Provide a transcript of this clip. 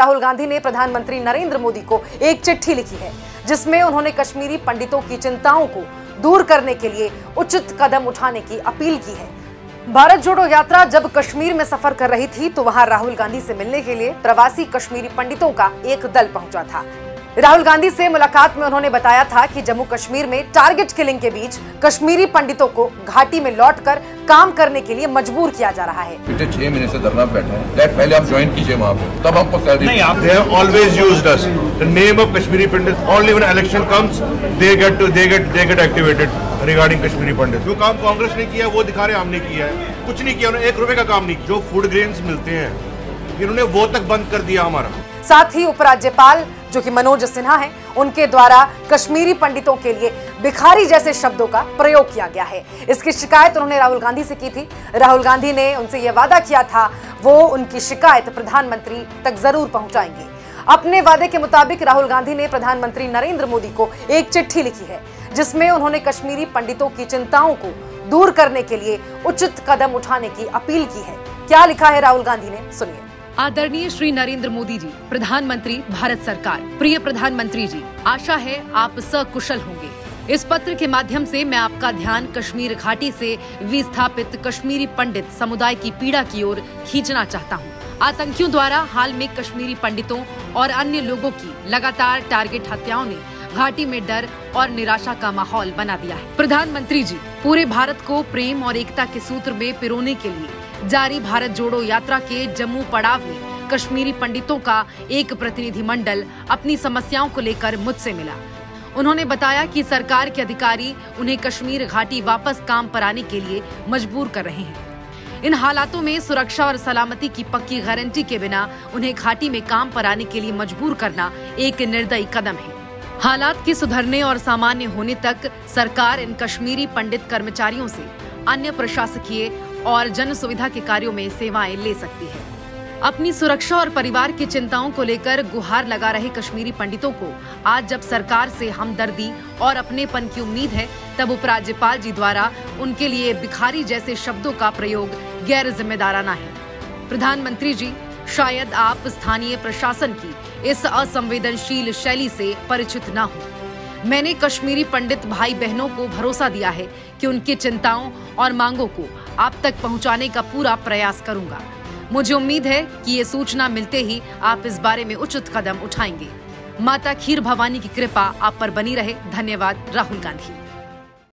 राहुल गांधी ने प्रधानमंत्री नरेंद्र मोदी को एक चिट्ठी लिखी है, जिसमें उन्होंने कश्मीरी पंडितों की चिंताओं को दूर करने के लिए उचित कदम उठाने की अपील की है। भारत जोड़ो यात्रा जब कश्मीर में सफ़र कर रही थी तो वहाँ राहुल गांधी से मिलने के लिए प्रवासी कश्मीरी पंडितों का एक दल पहुँचा था। राहुल गांधी से मुलाकात में उन्होंने बताया था कि जम्मू कश्मीर में टारगेट किलिंग के बीच कश्मीरी पंडितों को घाटी में लौटकर काम करने के लिए मजबूर किया जा रहा है। पिछले छह महीने से धरना पे बैठे हैं पहले आप ज्वाइन कीजिए वहाँ पे तब आपको सैलरी नहीं आप us. The name of Kashmiri Pandit. Only when election comes, they get to they get they get activated regarding Kashmiri जो काम कांग्रेस ने किया वो दिखा रहे हमने किया है। कुछ नहीं किया उन्होंने एक रुपए का काम नहीं किया। जो फ़ूड ग्रेन्स मिलते हैं इन्होंने वो तक बंद कर दिया हमारा। साथ ही उपराज्यपाल जो कि मनोज सिन्हा हैं, उनके द्वारा कश्मीरी पंडितों के लिए भिखारी जैसे शब्दों का प्रयोग किया गया है। इसकी शिकायत उन्होंने राहुल गांधी से की थी। राहुल गांधी ने उनसे यह वादा किया था, वो उनकी शिकायत प्रधानमंत्री तक ज़रूर पहुंचाएँगे। अपने वादे के मुताबिक राहुल गांधी ने प्रधानमंत्री नरेंद्र मोदी को एक चिट्ठी लिखी है, जिसमें उन्होंने कश्मीरी पंडितों की चिंताओं को दूर करने के लिए उचित कदम उठाने की अपील की है। क्या लिखा है राहुल गांधी ने? सुनिए। आदरणीय श्री नरेंद्र मोदी जी, प्रधानमंत्री, भारत सरकार। प्रिय प्रधानमंत्री जी, आशा है आप सकुशल होंगे। इस पत्र के माध्यम से मैं आपका ध्यान कश्मीर घाटी से विस्थापित कश्मीरी पंडित समुदाय की पीड़ा की ओर खींचना चाहता हूँ। आतंकियों द्वारा हाल में कश्मीरी पंडितों और अन्य लोगों की लगातार टारगेट हत्याओं ने घाटी में डर और निराशा का माहौल बना दिया है। प्रधानमंत्री जी, पूरे भारत को प्रेम और एकता के सूत्र में पिरोने के लिए जारी भारत जोड़ो यात्रा के जम्मू पड़ाव में कश्मीरी पंडितों का एक प्रतिनिधिमंडल अपनी समस्याओं को लेकर मुझसे मिला। उन्होंने बताया कि सरकार के अधिकारी उन्हें कश्मीर घाटी वापस काम पर आने के लिए मजबूर कर रहे हैं। इन हालातों में सुरक्षा और सलामती की पक्की गारंटी के बिना उन्हें घाटी में काम पर आने के लिए मजबूर करना एक निर्दयी कदम है। हालात के सुधरने और सामान्य होने तक सरकार इन कश्मीरी पंडित कर्मचारियों से अन्य प्रशासकीय और जन सुविधा के कार्यों में सेवाएँ ले सकती है। अपनी सुरक्षा और परिवार की चिंताओं को लेकर गुहार लगा रहे कश्मीरी पंडितों को आज जब सरकार से हमदर्दी और अपनेपन की उम्मीद है, तब उपराज्यपाल जी द्वारा उनके लिए भिखारी जैसे शब्दों का प्रयोग गैर जिम्मेदाराना है। प्रधानमंत्री जी, शायद आप स्थानीय प्रशासन की इस असंवेदनशील शैली से परिचित न हो। मैंने कश्मीरी पंडित भाई बहनों को भरोसा दिया है कि उनकी चिंताओं और मांगों को आप तक पहुँचाने का पूरा प्रयास करूँगा। मुझे उम्मीद है कि ये सूचना मिलते ही आप इस बारे में उचित कदम उठाएँगे। माता खीर भवानी की कृपा आप पर बनी रहे। धन्यवाद, राहुल गांधी।